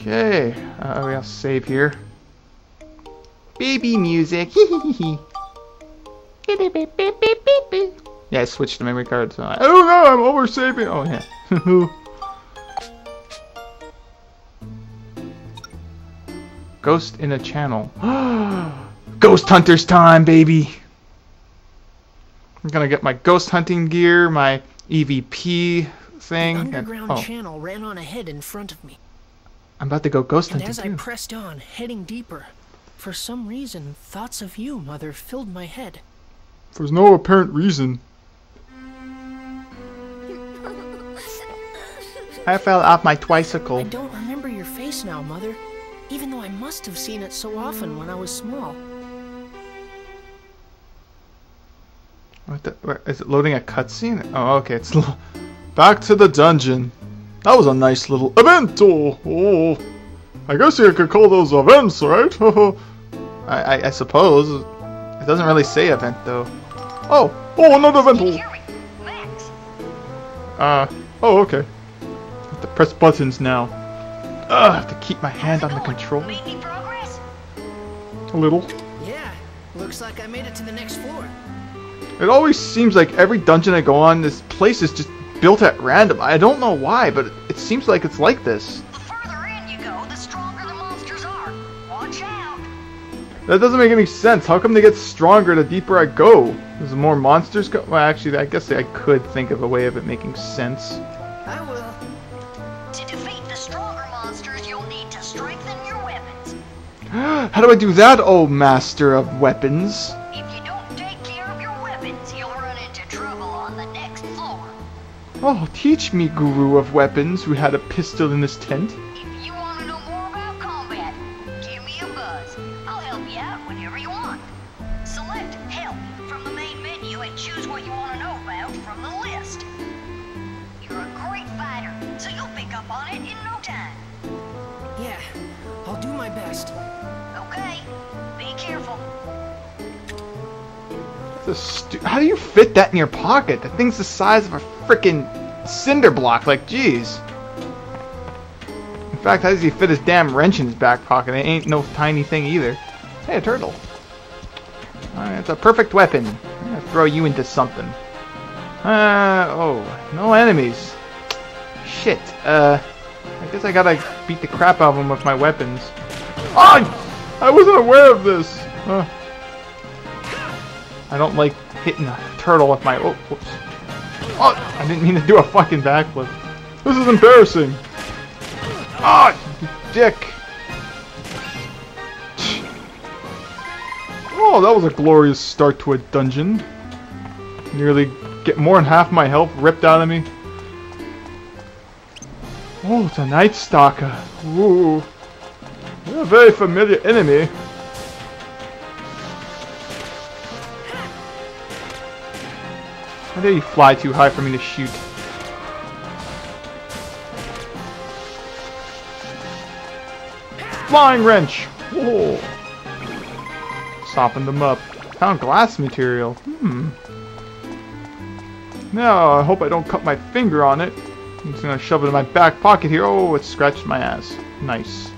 Okay, uh, we have save here. Baby music. yeah, I switched the memory card, so I, oh no, I'm over saving. Oh yeah. Ghost in a channel. Ghost Hunters time, baby! I'm gonna get my ghost hunting gear, my EVP thing. An underground and, oh, channel ran on ahead in front of me. I'm about to go ghost And hunting as I too. pressed on, heading deeper, for some reason, thoughts of you, Mother, filled my head. There's no apparent reason. I fell off my I twicycle. don't remember your face now, Mother, even though I must have seen it so often when I was small. What the, where, is it loading a cutscene? Oh, okay. It's back to the dungeon. That was a nice little evento. Oh, I guess you could call those events, right? I, I, I suppose. It doesn't really say event though. Oh, oh, another event. Max. Uh, oh, okay. I Have to press buttons now. Ugh, I have to keep my hand on the control. Making progress? A little. Yeah, looks like I made it to the next floor. It always seems like every dungeon I go on, this place is just built at random. I don't know why, but it seems like it's like this. The further in you go, the stronger the monsters are. Watch out. That doesn't make any sense. How come they get stronger the deeper I go? There's more monsters go- Well, actually, I guess I could think of a way of it making sense. I will. To defeat the stronger monsters, you'll need to strengthen your weapons. How do I do that, oh master of weapons? Oh, teach me, guru of weapons, who had a pistol in his tent. If you want to know more about combat, give me a buzz. I'll help you out whenever you want. Select Help from the main menu and choose what you want to know about from the list. You're a great fighter, so you'll pick up on it in no time. Yeah, I'll do my best. Okay, be careful. How do you fit that in your pocket? That thing's the size of a freaking cinder block. Like, jeez. In fact, how does he fit his damn wrench in his back pocket? It ain't no tiny thing either. Hey, a turtle. It's a perfect weapon. I'm gonna throw you into something. Uh, oh, no enemies. Shit, uh, I guess I gotta beat the crap out of them with my weapons. Oh! I wasn't aware of this! Uh, I don't like hitting a turtle with my. Oh, whoops. Oh, I didn't mean to do a fucking backflip. This is embarrassing. Ah, you dick. Oh, that was a glorious start to a dungeon. Nearly get more than half my health ripped out of me. Oh, it's a Night Stalker. Ooh. You're a very familiar enemy. How dare you fly too high for me to shoot? Flying wrench! Whoa! Softened them up. Found glass material. Hmm. Now, I hope I don't cut my finger on it. I'm just gonna shove it in my back pocket here. Oh, it scratched my ass. Nice.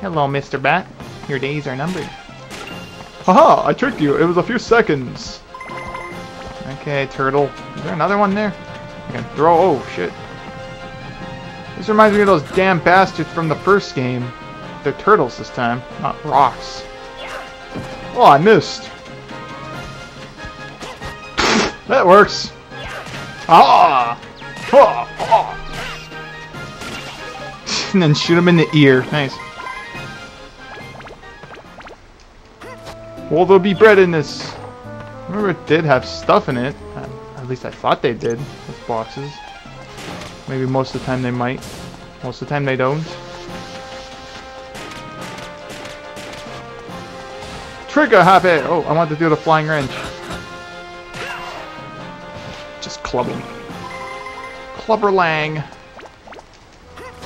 Hello, Mr. Bat. Your days are numbered. Haha, I tricked you. It was a few seconds. Okay, turtle. Is there another one there? I can throw. Oh, shit. This reminds me of those damn bastards from the first game. They're turtles this time, not rocks. Oh, I missed. that works. Ah! Ah! ah. and then shoot him in the ear. Nice. Will there be bread in this? Remember it did have stuff in it. At least I thought they did. with boxes. Maybe most of the time they might. Most of the time they don't. Trigger happy! Oh, I want to do the flying wrench. Just clubbing. him. Clubber Lang.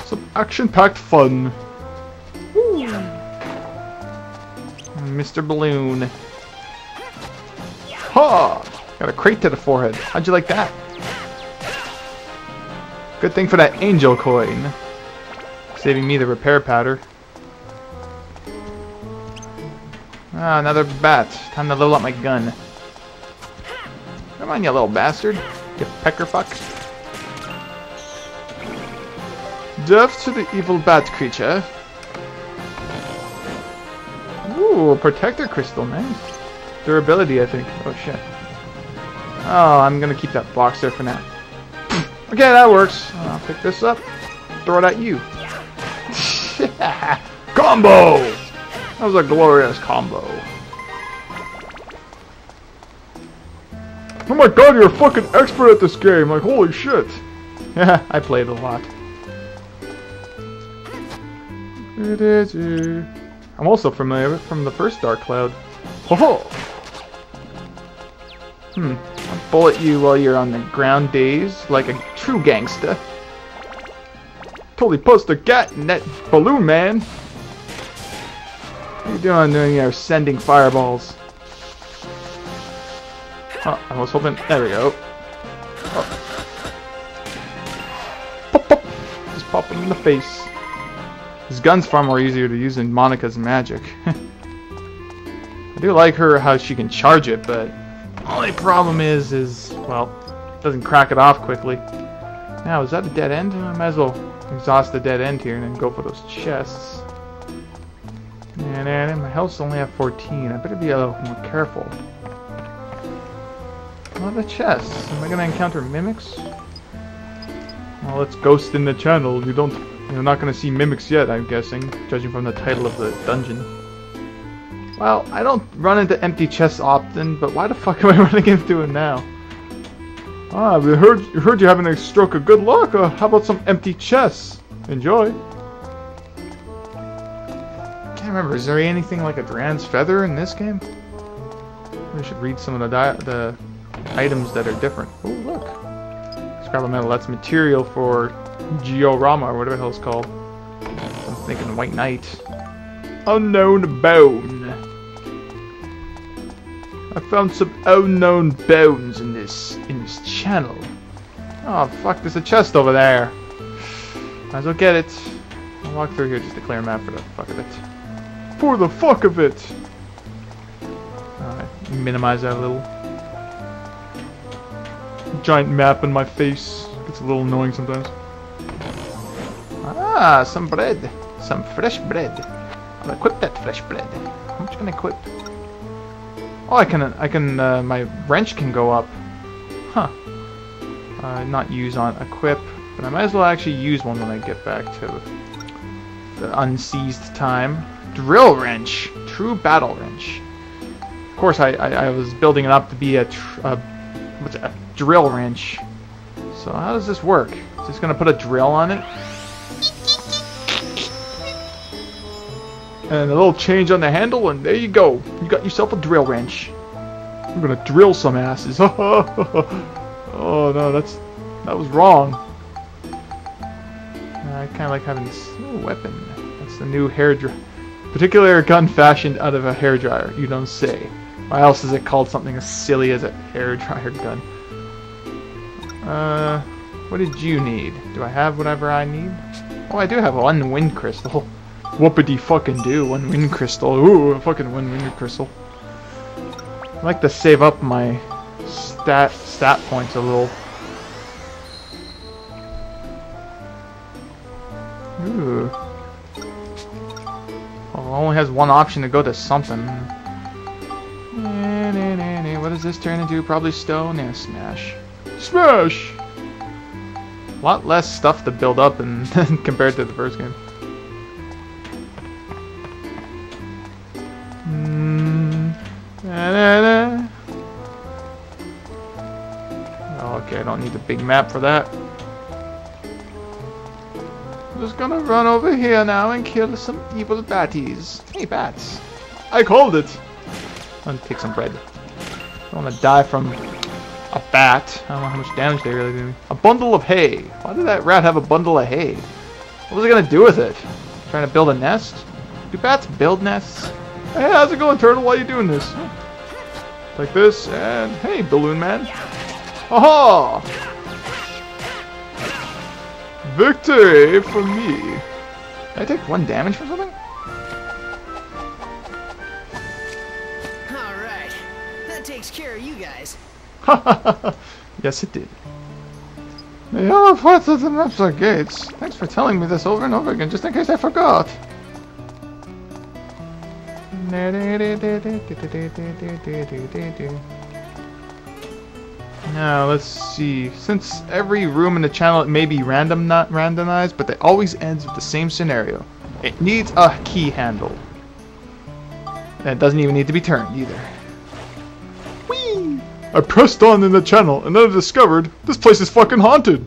Some action-packed fun. Mr. Balloon. Ha! Got a crate to the forehead. How'd you like that? Good thing for that angel coin. Saving me the repair powder. Ah, another bat. Time to level up my gun. Come on, you little bastard. You pecker fuck. Death to the evil bat creature. Ooh, protector crystal, man. Durability, I think. Oh, shit. Oh, I'm gonna keep that box there for now. okay, that works. I'll pick this up. Throw it at you. combo! That was a glorious combo. Oh my god, you're a fucking expert at this game. Like, holy shit. Yeah, I played a lot. I'm also familiar from the first Dark Cloud. Ho ho! Hmm. I'll bullet you while you're on the ground days, like a true gangster. Totally post a gat in that balloon, man. What are you doing doing your sending fireballs? Oh, I was hoping... There we go. Oh. Pop, pop. Just pop him in the face. His gun's far more easier to use than Monica's magic. I do like her how she can charge it, but only problem is, is, well, it doesn't crack it off quickly. Now, is that a dead end? I might as well exhaust the dead end here and then go for those chests. And, and my health's only at 14. I better be a little more careful. Are the chests? Am I gonna encounter mimics? Well, it's Ghost in the Channel. You don't you're not going to see mimics yet, I'm guessing, judging from the title of the dungeon. Well, I don't run into empty chests often, but why the fuck am I running into it now? Ah, we heard, heard you're having a stroke of good luck. Uh, how about some empty chests? Enjoy. Can't remember. Is there anything like a Dran's feather in this game? We should read some of the the items that are different. Oh, look. Scrap metal. That's material for Georama, or whatever the hell it's called. I'm thinking White Knight. Unknown bone. I found some unknown bones in this in this channel. Oh fuck, there's a chest over there. Might as well get it. I'll walk through here just to clear a map for the fuck of it. For the fuck of it! Alright, minimize that a little. Giant map in my face. It's a little annoying sometimes. Ah, some bread. Some fresh bread. I'll equip that fresh bread. How much can I equip? Oh, I can, I can, uh, my wrench can go up. Huh. Uh, not use on equip, but I might as well actually use one when I get back to the unseized time. Drill wrench. True battle wrench. Of course, I, I, I was building it up to be a, a, what's it, a drill wrench. So how does this work? Is this going to put a drill on it? And a little change on the handle, and there you go. You got yourself a drill wrench. I'm gonna drill some asses. oh no, that's that was wrong. I kind of like having this weapon. That's the new hair. Particular gun fashioned out of a hair dryer. You don't say. Why else is it called something as silly as a hair dryer gun? Uh, what did you need? Do I have whatever I need? Oh, I do have one wind crystal. Whoopity fucking do, one wind crystal. Ooh, a fucking one wind crystal. I like to save up my stat stat points a little. Ooh. Well, it only has one option to go to something. What does this turn into? Probably stone? Yeah, smash. Smash! A lot less stuff to build up in, compared to the first game. Oh, okay, I don't need a big map for that. I'm just gonna run over here now and kill some evil batties. Hey, bats. I called it! I'm gonna take some bread. I don't wanna die from a bat. I don't know how much damage they really do. A bundle of hay. Why did that rat have a bundle of hay? What was he gonna do with it? Trying to build a nest? Do bats build nests? Hey, how's it going, Turtle? Why are you doing this? Like this, and hey, Balloon Man. Aha! Victory for me. Did I take one damage from something? Alright. That takes care of you guys. yes, it did. The yellow parts of the maps are gates. Thanks for telling me this over and over again, just in case I forgot. Now, let's see. Since every room in the channel may be random, not randomized, but it always ends with the same scenario. It needs a key handle. And it doesn't even need to be turned either. Whee! I pressed on in the channel and then I discovered this place is fucking haunted.